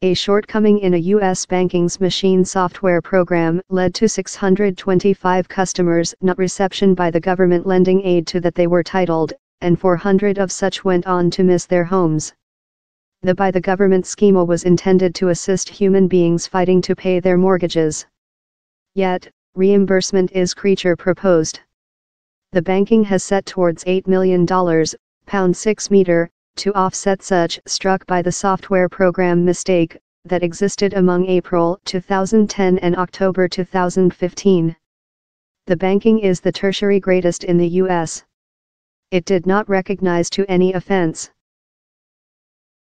A shortcoming in a U.S. banking's machine software program led to 625 customers not reception by the government lending aid to that they were titled, and 400 of such went on to miss their homes. The by the government schema was intended to assist human beings fighting to pay their mortgages. Yet, reimbursement is creature proposed. The banking has set towards $8 million, pound 6 meter, to offset such struck by the software program mistake that existed among April 2010 and October 2015. The banking is the tertiary greatest in the US. It did not recognize to any offense.